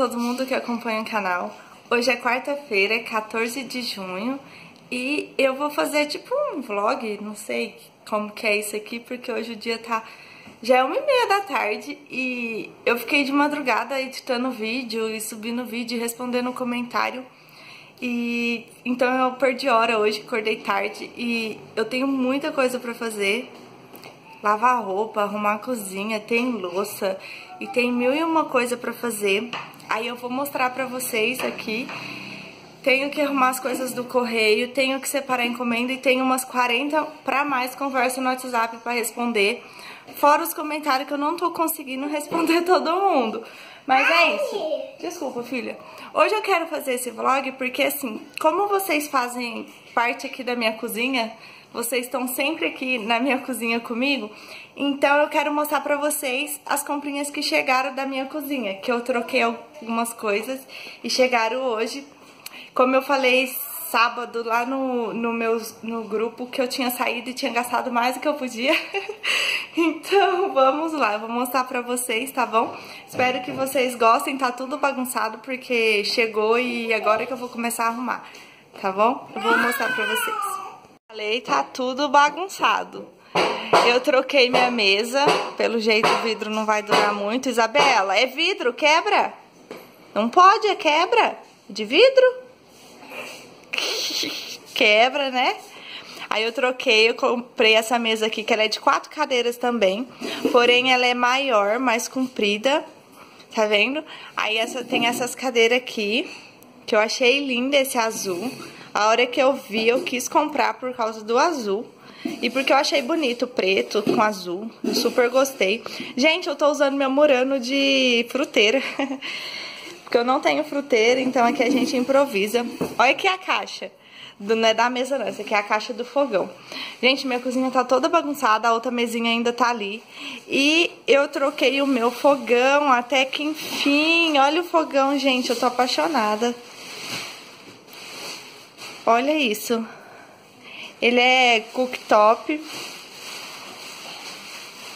todo mundo que acompanha o canal. Hoje é quarta-feira, 14 de junho, e eu vou fazer tipo um vlog, não sei como que é isso aqui, porque hoje o dia tá... Já é uma e meia da tarde e eu fiquei de madrugada editando vídeo e subindo vídeo e respondendo comentário. E então eu perdi hora hoje, acordei tarde e eu tenho muita coisa pra fazer lavar roupa, arrumar a cozinha, tem louça e tem mil e uma coisa pra fazer. Aí eu vou mostrar pra vocês aqui. Tenho que arrumar as coisas do correio, tenho que separar a encomenda e tenho umas 40 pra mais conversa no WhatsApp pra responder. Fora os comentários que eu não tô conseguindo responder todo mundo. Mas é isso. Desculpa, filha. Hoje eu quero fazer esse vlog porque, assim, como vocês fazem parte aqui da minha cozinha, vocês estão sempre aqui na minha cozinha comigo, então eu quero mostrar pra vocês as comprinhas que chegaram da minha cozinha, que eu troquei algumas coisas e chegaram hoje. Como eu falei sábado lá no, no meu no grupo que eu tinha saído e tinha gastado mais do que eu podia. então vamos lá, eu vou mostrar pra vocês, tá bom? Espero que vocês gostem, tá tudo bagunçado porque chegou e agora que eu vou começar a arrumar, tá bom? Eu vou mostrar pra vocês. Falei, tá tudo bagunçado. Eu troquei minha mesa, pelo jeito o vidro não vai durar muito. Isabela, é vidro, quebra. Não pode, é quebra. De vidro? Quebra, né? Aí eu troquei, eu comprei essa mesa aqui, que ela é de quatro cadeiras também. Porém, ela é maior, mais comprida. Tá vendo? Aí essa, tem essas cadeiras aqui, que eu achei linda esse azul. A hora que eu vi, eu quis comprar por causa do azul. E porque eu achei bonito preto com azul. Super gostei. Gente, eu tô usando meu murano de fruteira. porque eu não tenho fruteira, então aqui a gente improvisa. Olha aqui a caixa. Do, não é da mesa não, essa aqui é a caixa do fogão. Gente, minha cozinha tá toda bagunçada, a outra mesinha ainda tá ali. E eu troquei o meu fogão até que enfim. Olha o fogão, gente, eu tô apaixonada. Olha isso. Ele é cooktop.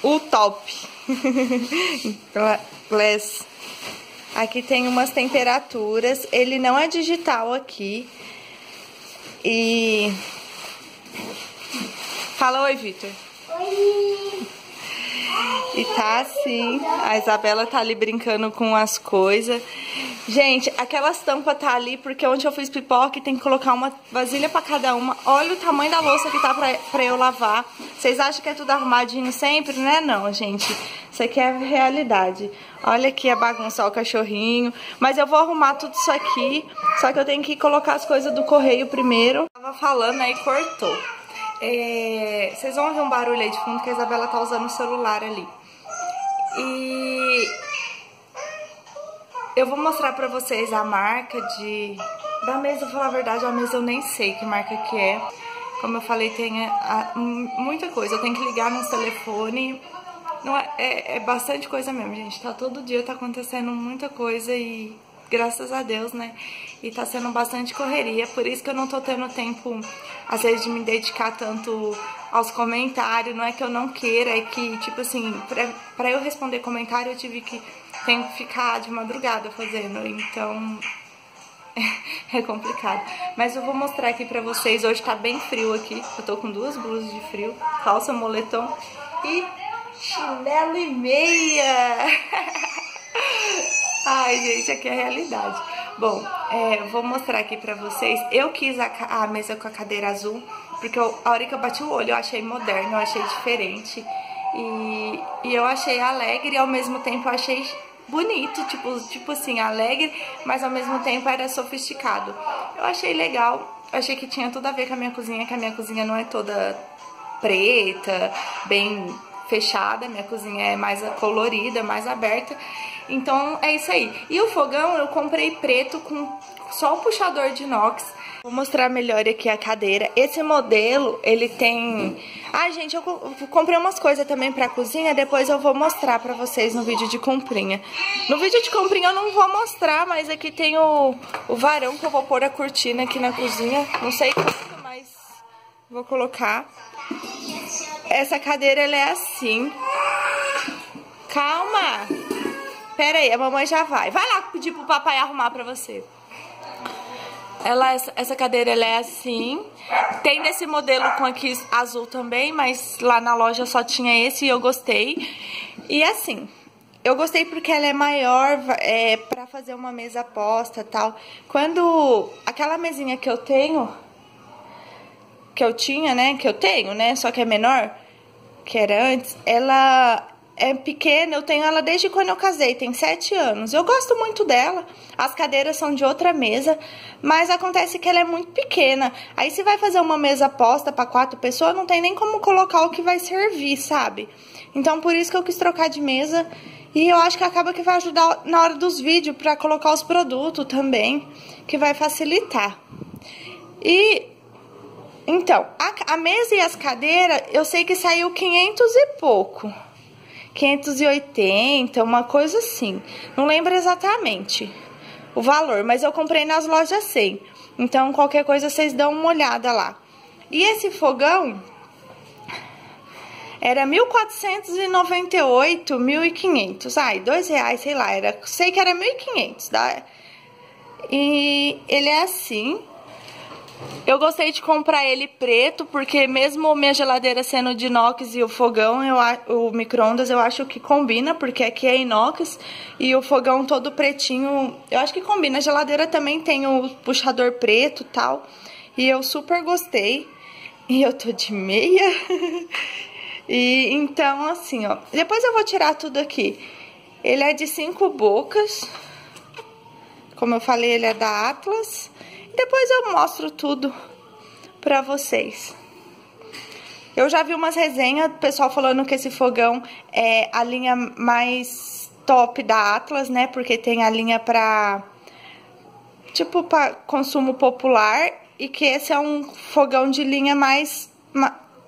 O top. Glass. Aqui tem umas temperaturas. Ele não é digital aqui. E... Fala oi, Vitor. Oi. E tá assim, a Isabela tá ali brincando com as coisas. Gente, aquelas tampas tá ali porque onde eu fiz pipoca tem que colocar uma vasilha pra cada uma. Olha o tamanho da louça que tá pra, pra eu lavar. Vocês acham que é tudo arrumadinho sempre? Não é não, gente. Isso aqui é realidade. Olha aqui a bagunça, o cachorrinho. Mas eu vou arrumar tudo isso aqui. Só que eu tenho que colocar as coisas do correio primeiro. Tava falando aí, cortou. É... Vocês vão ouvir um barulho aí de fundo que a Isabela tá usando o celular ali. E eu vou mostrar pra vocês a marca de... Da mesa, vou falar a verdade, a mesa eu nem sei que marca que é. Como eu falei, tem a, muita coisa. Eu tenho que ligar no telefone. Não é, é, é bastante coisa mesmo, gente. Tá todo dia tá acontecendo muita coisa e graças a Deus, né? E tá sendo bastante correria, por isso que eu não tô tendo tempo, às vezes, de me dedicar tanto aos comentários. Não é que eu não queira, é que, tipo assim, pra, pra eu responder comentário eu tive que, tenho que ficar de madrugada fazendo, então... é complicado. Mas eu vou mostrar aqui pra vocês. Hoje tá bem frio aqui. Eu tô com duas blusas de frio, calça, moletom e chinelo e meia. Ai, gente, aqui é a realidade. Bom, é, vou mostrar aqui pra vocês. Eu quis a, a, mesa com a cadeira azul, porque eu, a hora que eu bati o olho eu achei moderno, eu achei diferente. E, e eu achei alegre e ao mesmo tempo eu achei bonito, tipo, tipo assim, alegre, mas ao mesmo tempo era sofisticado. Eu achei legal, eu achei que tinha tudo a ver com a minha cozinha, que a minha cozinha não é toda preta, bem fechada, minha cozinha é mais colorida, mais aberta. Então é isso aí. E o fogão eu comprei preto com só o puxador de inox. Vou mostrar melhor aqui a cadeira. Esse modelo, ele tem... Ah, gente, eu comprei umas coisas também pra cozinha, depois eu vou mostrar pra vocês no vídeo de comprinha. No vídeo de comprinha eu não vou mostrar, mas aqui tem o, o varão que eu vou pôr a cortina aqui na cozinha. Não sei quanto, mas vou colocar. Essa cadeira, ela é assim. Calma! Pera aí, a mamãe já vai. Vai lá pedir pro papai arrumar pra você. Ela, essa cadeira ela é assim. Tem desse modelo com aqui azul também, mas lá na loja só tinha esse e eu gostei. E assim, eu gostei porque ela é maior é, pra fazer uma mesa posta e tal. Quando aquela mesinha que eu tenho, que eu tinha, né, que eu tenho, né, só que é menor, que era antes, ela é pequena, eu tenho ela desde quando eu casei, tem sete anos. Eu gosto muito dela, as cadeiras são de outra mesa, mas acontece que ela é muito pequena. Aí se vai fazer uma mesa posta para quatro pessoas, não tem nem como colocar o que vai servir, sabe? Então por isso que eu quis trocar de mesa e eu acho que acaba que vai ajudar na hora dos vídeos para colocar os produtos também, que vai facilitar. E então, a, a mesa e as cadeiras, eu sei que saiu 500 e pouco. 580, uma coisa assim. Não lembro exatamente o valor, mas eu comprei nas lojas 100. Então, qualquer coisa vocês dão uma olhada lá. E esse fogão era 1.498, 1.500. Ai, dois reais, sei lá, era, sei que era 1.500, tá? E ele é assim, eu gostei de comprar ele preto, porque mesmo minha geladeira sendo de inox e o fogão, eu, o micro-ondas, eu acho que combina, porque aqui é inox e o fogão todo pretinho, eu acho que combina. A geladeira também tem o puxador preto e tal, e eu super gostei. E eu tô de meia. e então, assim, ó, depois eu vou tirar tudo aqui. Ele é de cinco bocas, como eu falei, ele é da Atlas. Depois eu mostro tudo pra vocês. Eu já vi umas resenhas, pessoal falando que esse fogão é a linha mais top da Atlas, né? Porque tem a linha pra, tipo, pra consumo popular e que esse é um fogão de linha mais,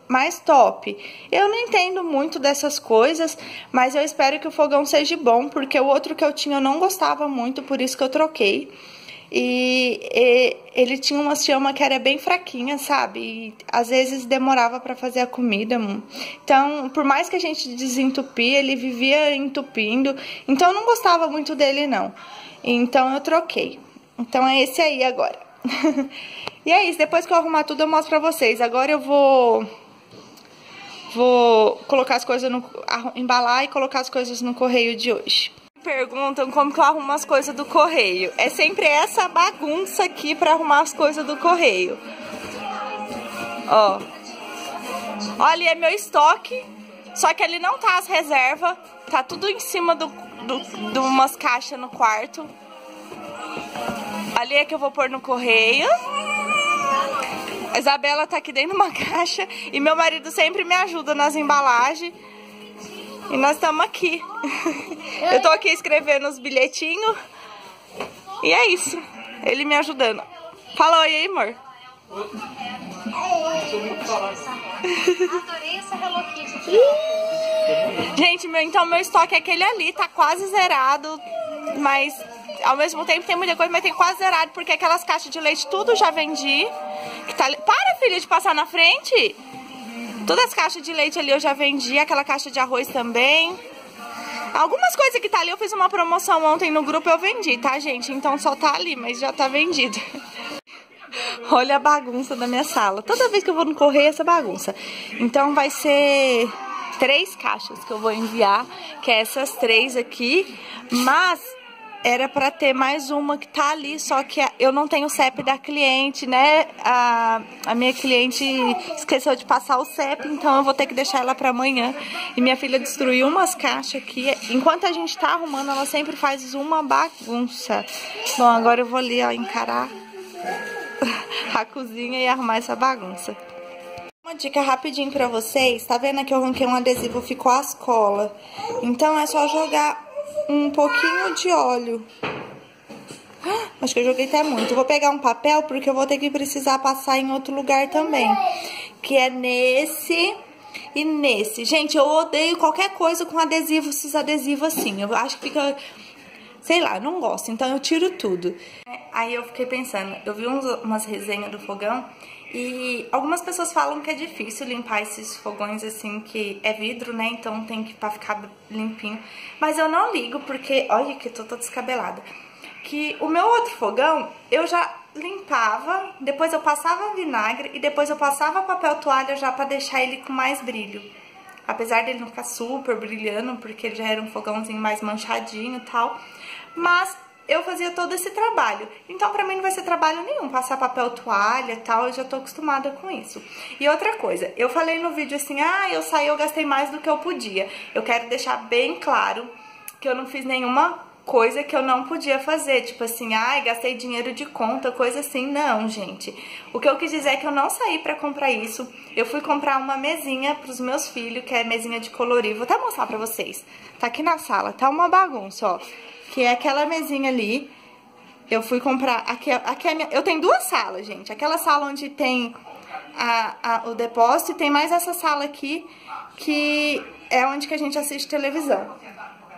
mais top. Eu não entendo muito dessas coisas, mas eu espero que o fogão seja bom, porque o outro que eu tinha eu não gostava muito, por isso que eu troquei. E, e, ele tinha uma chama que era bem fraquinha, sabe? E às vezes demorava para fazer a comida. Então, por mais que a gente desentupia, ele vivia entupindo. Então, eu não gostava muito dele, não. Então, eu troquei. Então, é esse aí agora. e é isso. Depois que eu arrumar tudo, eu mostro pra vocês. Agora eu vou... Vou colocar as coisas no... Embalar e colocar as coisas no correio de hoje perguntam como que eu arrumo as coisas do correio. É sempre essa bagunça aqui pra arrumar as coisas do correio. Ó. Olha, é meu estoque. Só que ali não tá as reservas. Tá tudo em cima do, do, de umas caixas no quarto. Ali é que eu vou pôr no correio. A Isabela tá aqui dentro de uma caixa. E meu marido sempre me ajuda nas embalagens. E nós estamos aqui. Eu tô aqui escrevendo os bilhetinhos. E é isso. Ele me ajudando. Fala oi aí, amor. Adorei essa Hello Kitty Gente, meu, então meu estoque é aquele ali, tá quase zerado, mas ao mesmo tempo tem muita coisa, mas tem quase zerado, porque aquelas caixas de leite tudo já vendi. Que tá... Para, filha, de passar na frente! Todas as caixas de leite ali eu já vendi, aquela caixa de arroz também. Algumas coisas que tá ali, eu fiz uma promoção ontem no grupo, eu vendi, tá, gente? Então só tá ali, mas já tá vendido. Olha a bagunça da minha sala. Toda vez que eu vou no correio, essa bagunça. Então vai ser três caixas que eu vou enviar, que é essas três aqui. Mas era para ter mais uma que tá ali, só que eu não tenho o CEP da cliente, né? A, a minha cliente esqueceu de passar o CEP, então eu vou ter que deixar ela para amanhã. E minha filha destruiu umas caixas aqui. Enquanto a gente tá arrumando, ela sempre faz uma bagunça. Bom, agora eu vou ali, ó, encarar a cozinha e arrumar essa bagunça. Uma dica rapidinho pra vocês, tá vendo que eu arranquei um adesivo, ficou as colas. Então é só jogar um pouquinho de óleo. Acho que eu joguei até muito. vou pegar um papel porque eu vou ter que precisar passar em outro lugar também. Que é nesse e nesse. Gente, eu odeio qualquer coisa com adesivo, esses adesivos assim. Eu acho que fica... Sei lá, não gosto. Então eu tiro tudo. Aí eu fiquei pensando, eu vi umas resenhas do fogão E algumas pessoas falam que é difícil limpar esses fogões assim, que é vidro, né? Então tem que pra ficar limpinho. Mas eu não ligo, porque. Olha que tô toda descabelada. Que o meu outro fogão, eu já limpava, depois eu passava vinagre e depois eu passava papel toalha já pra deixar ele com mais brilho. Apesar dele não ficar super brilhando, porque ele já era um fogãozinho mais manchadinho e tal. Mas eu fazia todo esse trabalho. Então, pra mim não vai ser trabalho nenhum, passar papel toalha tal, eu já tô acostumada com isso. E outra coisa, eu falei no vídeo assim, ah, eu saí, eu gastei mais do que eu podia. Eu quero deixar bem claro que eu não fiz nenhuma coisa que eu não podia fazer, tipo assim, ai, gastei dinheiro de conta, coisa assim. Não, gente. O que eu quis dizer é que eu não saí pra comprar isso. Eu fui comprar uma mesinha pros meus filhos, que é mesinha de colorir. Vou até mostrar pra vocês. Tá aqui na sala, tá uma bagunça, ó. Que é aquela mesinha ali. Eu fui comprar, aqui, aqui é minha, eu tenho duas salas, gente. Aquela sala onde tem a, a, o depósito e tem mais essa sala aqui, que é onde que a gente assiste televisão.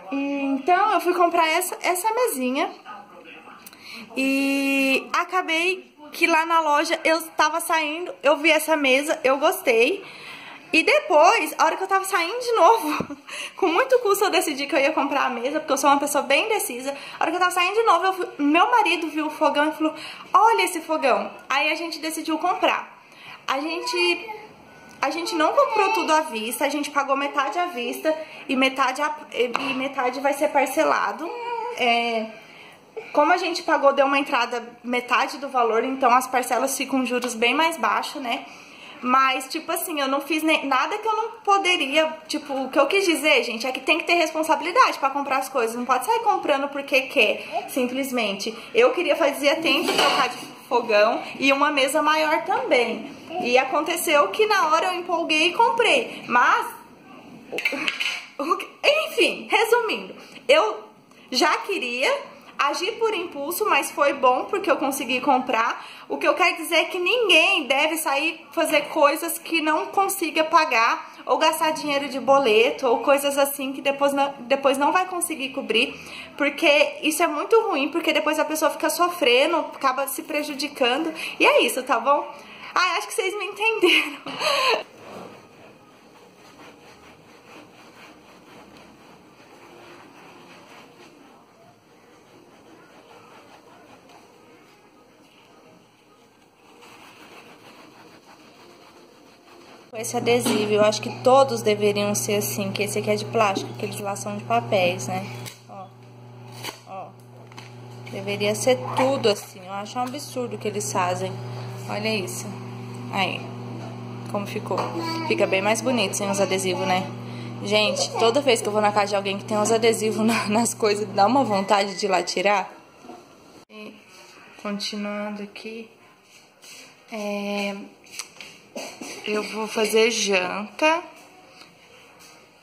Então, eu fui comprar essa, essa mesinha e acabei que lá na loja eu tava saindo, eu vi essa mesa, eu gostei. E depois, a hora que eu tava saindo de novo, com muito custo eu decidi que eu ia comprar a mesa, porque eu sou uma pessoa bem indecisa. A hora que eu tava saindo de novo, fui, meu marido viu o fogão e falou, olha esse fogão. Aí a gente decidiu comprar. A gente a gente não comprou tudo à vista, a gente pagou metade à vista e metade, a, e metade vai ser parcelado. É, como a gente pagou, deu uma entrada metade do valor, então as parcelas ficam juros bem mais baixos, né? Mas, tipo assim, eu não fiz nem, nada que eu não poderia. Tipo, o que eu quis dizer, gente, é que tem que ter responsabilidade para comprar as coisas. Não pode sair comprando porque quer, simplesmente. Eu queria fazer tempo trocar de fogão e uma mesa maior também. E aconteceu que na hora eu empolguei e comprei. Mas, enfim, resumindo, eu já queria agir por impulso, mas foi bom porque eu consegui comprar. O que eu quero dizer é que ninguém deve sair fazer coisas que não consiga pagar ou gastar dinheiro de boleto ou coisas assim que depois não, depois não vai conseguir cobrir, porque isso é muito ruim, porque depois a pessoa fica sofrendo, acaba se prejudicando. E é isso, tá bom? Ah, acho que vocês me entenderam. Esse adesivo, eu acho que todos deveriam ser assim, que esse aqui é de plástico, aqueles lá são de papéis, né? Ó, ó. Deveria ser tudo assim, eu acho um absurdo que eles fazem. Olha isso. Aí, como ficou. Fica bem mais bonito sem os adesivos, né? Gente, toda vez que eu vou na casa de alguém que tem uns adesivos nas coisas, dá uma vontade de ir lá tirar. E, continuando aqui. É, eu vou fazer janta.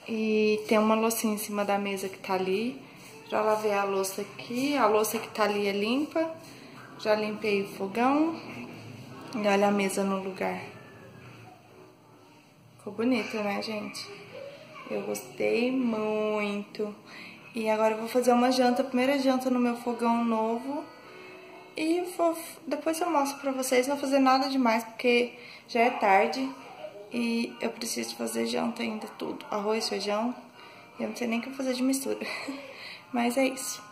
E tem uma loucinha em cima da mesa que tá ali. Já lavei a louça aqui. A louça que tá ali é limpa. Já limpei o fogão. E olha a mesa no lugar. Ficou bonito, né, gente? Eu gostei muito. E agora eu vou fazer uma janta, primeira janta no meu fogão novo. E vou, depois eu mostro pra vocês, não vou fazer nada demais, porque já é tarde. E eu preciso fazer janta ainda, tudo. Arroz, feijão. E eu não sei nem o que fazer de mistura. Mas é isso.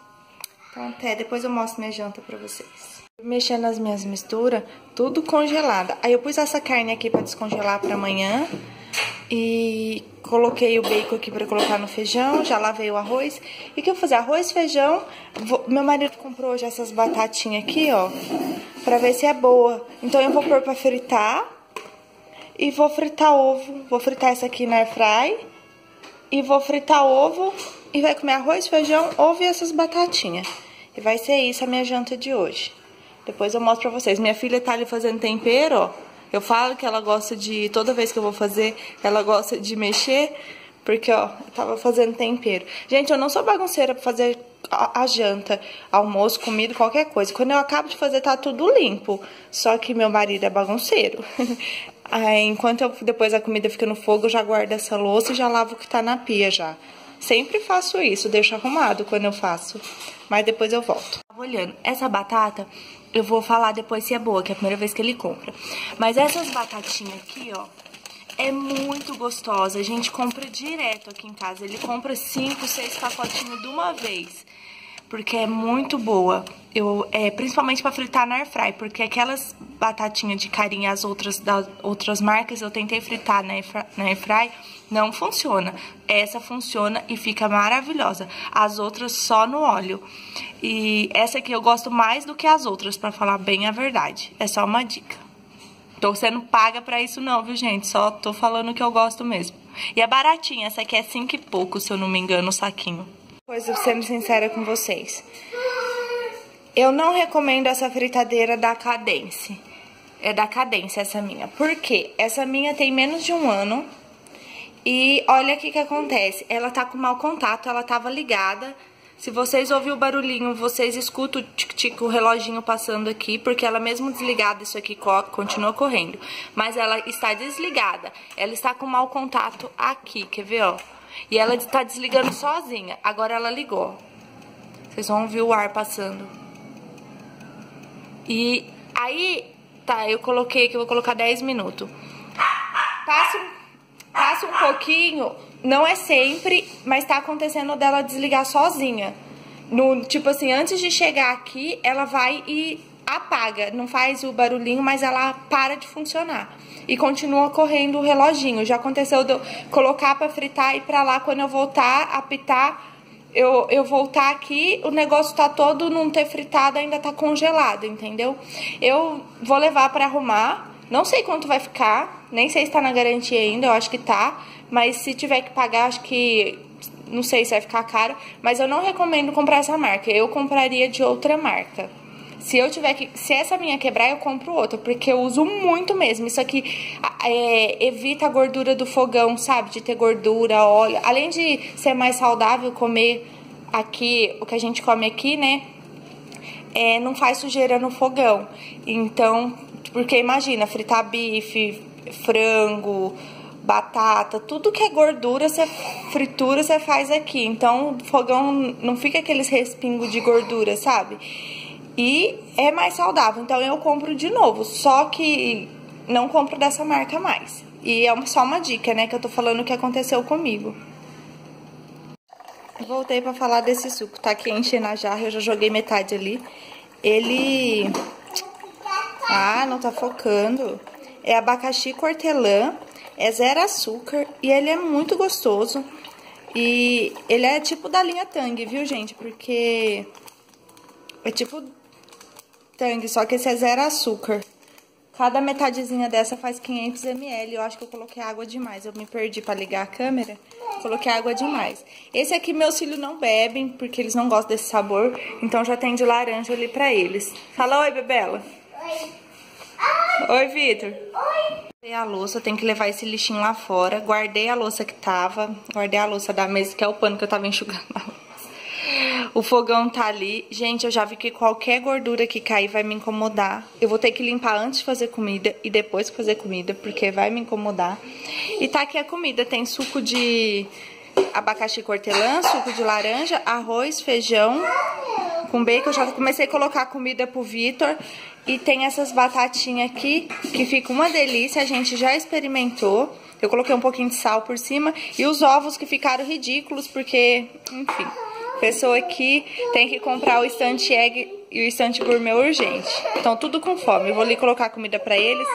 Então até, depois eu mostro minha janta pra vocês mexendo nas minhas misturas, tudo congelada. Aí eu pus essa carne aqui pra descongelar pra amanhã. E coloquei o bacon aqui pra colocar no feijão, já lavei o arroz. E o que eu vou fazer? Arroz, feijão. Vou... Meu marido comprou hoje essas batatinhas aqui, ó. Pra ver se é boa. Então eu vou pôr pra fritar. E vou fritar ovo. Vou fritar essa aqui na airfry. E vou fritar ovo. E vai comer arroz, feijão, ovo e essas batatinhas. E vai ser isso a minha janta de hoje. Depois eu mostro pra vocês. Minha filha tá ali fazendo tempero, ó. Eu falo que ela gosta de, toda vez que eu vou fazer, ela gosta de mexer, porque, ó, eu tava fazendo tempero. Gente, eu não sou bagunceira pra fazer a, a, janta, almoço, comida, qualquer coisa. Quando eu acabo de fazer, tá tudo limpo. Só que meu marido é bagunceiro. Aí, enquanto eu, depois a comida fica no fogo, eu já guardo essa louça e já lavo o que tá na pia já. Sempre faço isso, deixo arrumado quando eu faço. Mas depois eu volto. Olhando, essa batata eu vou falar depois se é boa, que é a primeira vez que ele compra. Mas essas batatinhas aqui, ó, é muito gostosa. A gente compra direto aqui em casa. Ele compra cinco, seis pacotinhos de uma vez. Porque é muito boa. Eu, é, principalmente para fritar na airfry. Porque aquelas batatinhas de carinha, as outras das outras marcas, eu tentei fritar na airfry, na airfry não funciona. Essa funciona e fica maravilhosa. As outras só no óleo. E essa aqui eu gosto mais do que as outras, pra falar bem a verdade. É só uma dica. Tô sendo paga pra isso não, viu, gente? Só tô falando que eu gosto mesmo. E é baratinha, essa aqui é cinco e pouco, se eu não me engano, o saquinho. Coisa, sendo sincera com vocês. Eu não recomendo essa fritadeira da Cadence. É da Cadence essa minha. Por quê? Essa minha tem menos de um ano e olha o que que acontece, ela tá com mau contato, ela tava ligada. Se vocês ouvirem o barulhinho, vocês escutam o tic-tic, o reloginho passando aqui, porque ela mesmo desligada, isso aqui continua correndo. Mas ela está desligada, ela está com mau contato aqui, quer ver, ó? E ela está desligando sozinha, agora ela ligou. Vocês vão ouvir o ar passando. E aí, tá, eu coloquei aqui, eu vou colocar 10 minutos. Passa um Passa um pouquinho, não é sempre, mas tá acontecendo dela desligar sozinha. No, tipo assim, antes de chegar aqui, ela vai e apaga, não faz o barulhinho, mas ela para de funcionar. E continua correndo o reloginho. Já aconteceu de eu colocar pra fritar e pra lá, quando eu voltar, apitar, eu, eu voltar aqui, o negócio tá todo não ter fritado, ainda tá congelado, entendeu? Eu vou levar pra arrumar, não sei quanto vai ficar, nem sei se tá na garantia ainda, eu acho que tá. Mas se tiver que pagar, acho que. Não sei se vai ficar caro. Mas eu não recomendo comprar essa marca. Eu compraria de outra marca. Se eu tiver que. Se essa minha quebrar, eu compro outra. Porque eu uso muito mesmo. Isso aqui é, evita a gordura do fogão, sabe? De ter gordura, óleo. Além de ser mais saudável comer aqui, o que a gente come aqui, né? É, não faz sujeira no fogão. Então, porque imagina, fritar bife, frango, batata, tudo que é gordura, você fritura, você faz aqui. Então, o fogão não fica aqueles respingos de gordura, sabe? E é mais saudável. Então, eu compro de novo, só que não compro dessa marca mais. E é só uma dica, né, que eu tô falando o que aconteceu comigo. Voltei para falar desse suco. Tá quente na jarra, eu já joguei metade ali. Ele... Ah, não tá focando é abacaxi cortelã, é zero açúcar e ele é muito gostoso. E ele é tipo da linha Tang, viu, gente? Porque é tipo Tang, só que esse é zero açúcar. Cada metadezinha dessa faz 500 ml. Eu acho que eu coloquei água demais. Eu me perdi pra ligar a câmera. Coloquei água demais. Esse aqui meus filhos não bebem, porque eles não gostam desse sabor. Então já tem de laranja ali pra eles. Fala oi, Bebela. Oi. Oi, Vitor. Oi. a louça, tem que levar esse lixinho lá fora. Guardei a louça que tava. Guardei a louça da mesa, que é o pano que eu tava enxugando O fogão tá ali. Gente, eu já vi que qualquer gordura que cair vai me incomodar. Eu vou ter que limpar antes de fazer comida e depois de fazer comida, porque vai me incomodar. E tá aqui a comida. Tem suco de abacaxi cortelã, suco de laranja, arroz, feijão com bacon. Eu já comecei a colocar comida pro Vitor. E tem essas batatinhas aqui, que fica uma delícia, a gente já experimentou. Eu coloquei um pouquinho de sal por cima. E os ovos que ficaram ridículos, porque, enfim, pessoa aqui tem que comprar o estante egg e o estante gourmet urgente. Então, tudo com fome. Eu vou ali colocar comida pra eles.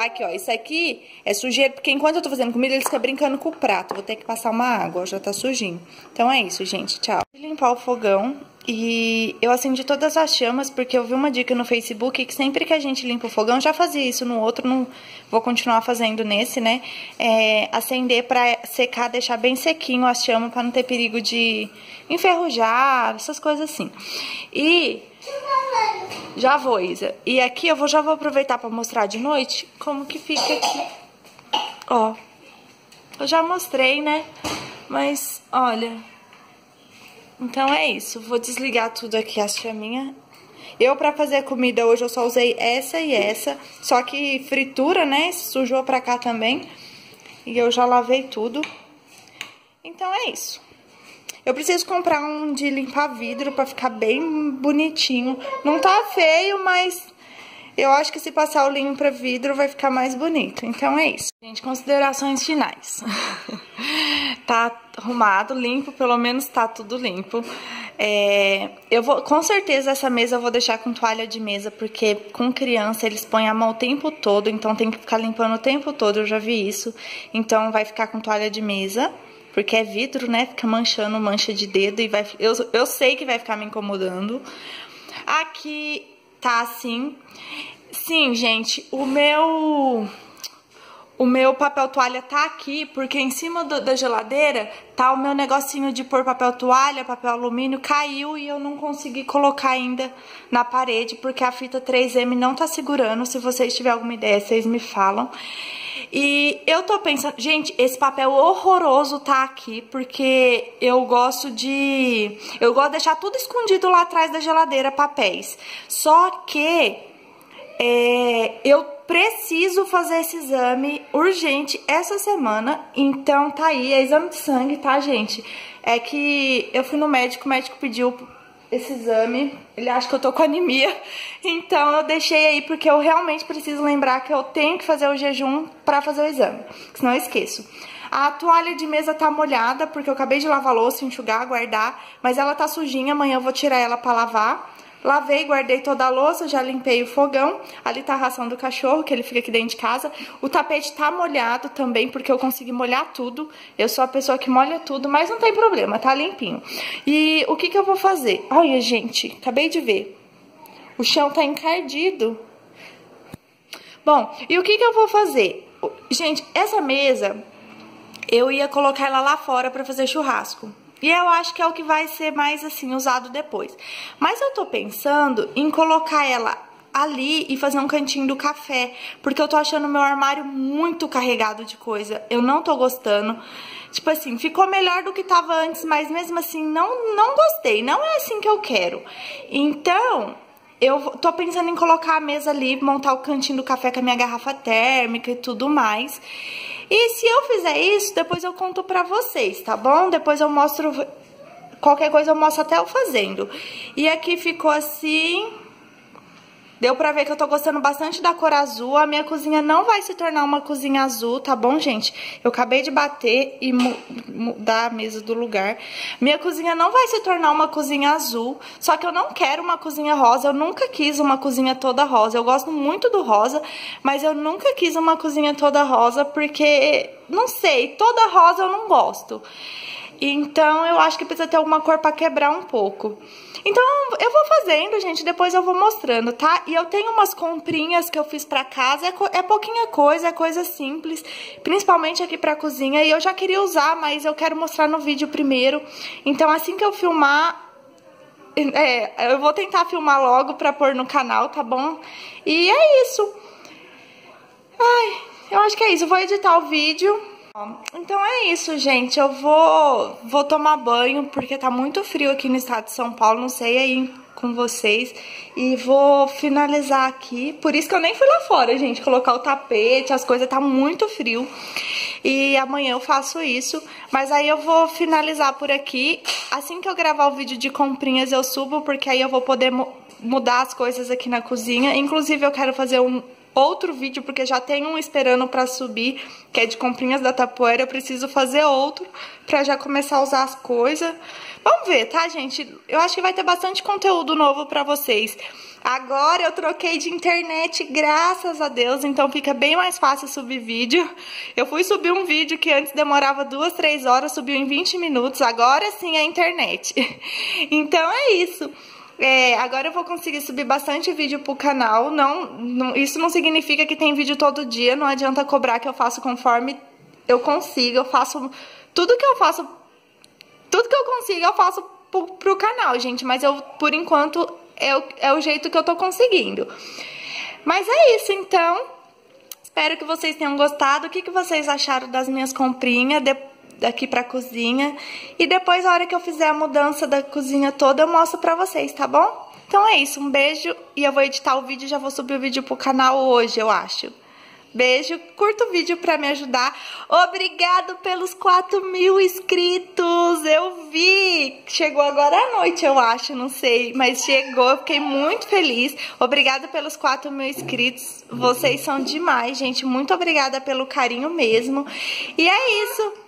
Aqui, ó, isso aqui é sujeira, porque enquanto eu tô fazendo comida, eles ficam brincando com o prato. Vou ter que passar uma água, ó, já tá sujinho. Então é isso, gente. Tchau. Limpar o fogão. E eu acendi todas as chamas porque eu vi uma dica no Facebook que sempre que a gente limpa o fogão, já fazia isso no outro, não vou continuar fazendo nesse, né? É, acender pra secar, deixar bem sequinho as chamas pra não ter perigo de enferrujar, essas coisas assim. E já vou, Isa. E aqui eu vou, já vou aproveitar pra mostrar de noite como que fica aqui. Ó, eu já mostrei, né? Mas, olha, então é isso, vou desligar tudo aqui as chaminhas. Eu, pra fazer comida hoje, eu só usei essa e essa. Só que fritura, né, sujou pra cá também. E eu já lavei tudo. Então é isso. Eu preciso comprar um de limpar vidro pra ficar bem bonitinho. Não tá feio, mas eu acho que se passar o limpo pra vidro vai ficar mais bonito. Então é isso. Gente, considerações finais. tá arrumado, limpo, pelo menos tá tudo limpo. É, eu vou, com certeza essa mesa eu vou deixar com toalha de mesa, porque com criança eles põem a mão o tempo todo, então tem que ficar limpando o tempo todo, eu já vi isso. Então vai ficar com toalha de mesa, porque é vidro, né? Fica manchando, mancha de dedo e vai. Eu, eu sei que vai ficar me incomodando. Aqui tá assim. Sim, gente, o meu o meu papel toalha tá aqui, porque em cima do, da geladeira tá o meu negocinho de pôr papel toalha, papel alumínio, caiu e eu não consegui colocar ainda na parede, porque a fita 3M não tá segurando. Se vocês tiverem alguma ideia, vocês me falam. E eu tô pensando, gente, esse papel horroroso tá aqui, porque eu gosto de... Eu gosto de deixar tudo escondido lá atrás da geladeira, papéis. Só que é, eu preciso fazer esse exame urgente essa semana, então tá aí, é exame de sangue, tá, gente? É que eu fui no médico, o médico pediu esse exame, ele acha que eu tô com anemia, então eu deixei aí porque eu realmente preciso lembrar que eu tenho que fazer o jejum pra fazer o exame, senão eu esqueço. A toalha de mesa tá molhada, porque eu acabei de lavar louça, enxugar, guardar, mas ela tá sujinha, amanhã eu vou tirar ela pra lavar. Lavei, guardei toda a louça, já limpei o fogão. Ali tá a ração do cachorro, que ele fica aqui dentro de casa. O tapete tá molhado também, porque eu consegui molhar tudo. Eu sou a pessoa que molha tudo, mas não tem problema, tá limpinho. E o que que eu vou fazer? Olha, gente, acabei de ver. O chão tá encardido. Bom, e o que que eu vou fazer? Gente, essa mesa, eu ia colocar ela lá fora pra fazer churrasco. E eu acho que é o que vai ser mais assim usado depois. Mas eu tô pensando em colocar ela ali e fazer um cantinho do café, porque eu tô achando meu armário muito carregado de coisa. Eu não tô gostando. Tipo assim, ficou melhor do que tava antes, mas mesmo assim não não gostei. Não é assim que eu quero. Então, eu tô pensando em colocar a mesa ali, montar o cantinho do café com a minha garrafa térmica e tudo mais. E se eu fizer isso, depois eu conto pra vocês, tá bom? Depois eu mostro, qualquer coisa eu mostro até eu fazendo. E aqui ficou assim... Deu pra ver que eu tô gostando bastante da cor azul. A minha cozinha não vai se tornar uma cozinha azul, tá bom, gente? Eu acabei de bater e mudar a mesa do lugar. Minha cozinha não vai se tornar uma cozinha azul, só que eu não quero uma cozinha rosa. Eu nunca quis uma cozinha toda rosa. Eu gosto muito do rosa, mas eu nunca quis uma cozinha toda rosa porque, não sei, toda rosa eu não gosto. Então eu acho que precisa ter alguma cor pra quebrar um pouco. Então, eu vou fazendo, gente, depois eu vou mostrando, tá? E eu tenho umas comprinhas que eu fiz pra casa, é, é pouquinha coisa, é coisa simples, principalmente aqui pra cozinha, e eu já queria usar, mas eu quero mostrar no vídeo primeiro. Então, assim que eu filmar, é, eu vou tentar filmar logo pra pôr no canal, tá bom? E é isso. Ai, eu acho que é isso, eu vou editar o vídeo então é isso, gente. Eu vou, vou tomar banho porque tá muito frio aqui no estado de São Paulo. Não sei aí com vocês. E vou finalizar aqui. Por isso que eu nem fui lá fora, gente. Colocar o tapete, as coisas. Tá muito frio. E amanhã eu faço isso. Mas aí eu vou finalizar por aqui. Assim que eu gravar o vídeo de comprinhas eu subo. Porque aí eu vou poder mudar as coisas aqui na cozinha. Inclusive eu quero fazer um outro vídeo, porque já tem um esperando pra subir, que é de comprinhas da Tapoeira. Eu preciso fazer outro pra já começar a usar as coisas. Vamos ver, tá, gente? Eu acho que vai ter bastante conteúdo novo pra vocês. Agora eu troquei de internet, graças a Deus, então fica bem mais fácil subir vídeo. Eu fui subir um vídeo que antes demorava duas, três horas, subiu em 20 minutos, agora sim é internet. Então é isso. É, agora eu vou conseguir subir bastante vídeo pro canal. Não, não, isso não significa que tem vídeo todo dia. Não adianta cobrar que eu faço conforme eu consigo. Eu faço tudo que eu faço, tudo que eu consigo eu faço pro, pro canal, gente. Mas eu, por enquanto, é o, é o jeito que eu tô conseguindo. Mas é isso, então. Espero que vocês tenham gostado. O que, que vocês acharam das minhas comprinhas? Depois daqui pra cozinha. E depois, a hora que eu fizer a mudança da cozinha toda, eu mostro pra vocês, tá bom? Então é isso, um beijo e eu vou editar o vídeo já vou subir o vídeo pro canal hoje, eu acho. Beijo, curta o vídeo pra me ajudar. Obrigado pelos 4 mil inscritos. Eu vi. Chegou agora à noite, eu acho, não sei. Mas chegou, eu fiquei muito feliz. Obrigada pelos 4 mil inscritos. Vocês são demais, gente. Muito obrigada pelo carinho mesmo. E é isso.